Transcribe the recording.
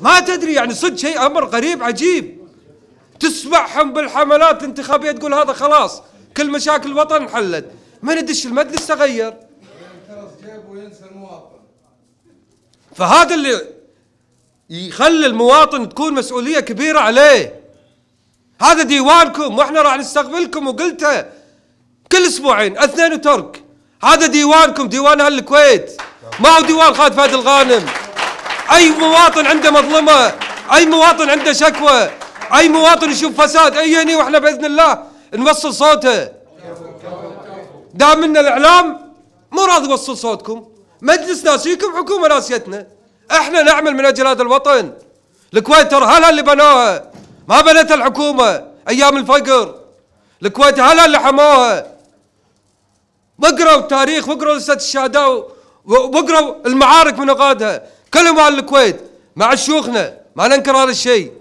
ما تدري يعني صدق شيء أمر غريب عجيب. تسمعهم بالحملات الانتخابية تقول هذا خلاص كل مشاكل الوطن انحلت. من يدش المجلس تغير؟ فهذا اللي يخلي المواطن تكون مسؤولية كبيرة عليه. هذا ديوانكم وإحنا راح نستقبلكم وقلته كل أسبوعين أثنين وترك. هذا ديوانكم ديوان أهل الكويت. ما هو ديوان خالد فهد الغانم. أي مواطن عنده مظلمة أي مواطن عنده شكوى أي مواطن يشوف فساد ايني وإحنا بإذن الله نوصل صوته. دام إن الإعلام مو راضي يوصل صوتكم. مجلس ناسيكم حكومة ناسيتنا. إحنا نعمل من أجل هذا الوطن. الكويت ترى هلا اللي بنوها. ما بنتها الحكومة أيام الفقر. الكويت هلا اللي حموها. واقروا التاريخ واقروا لسه الشهداء واقروا المعارك من قادها كلهم أهل الكويت مع شيوخنا ما ننكر هذا الشيء.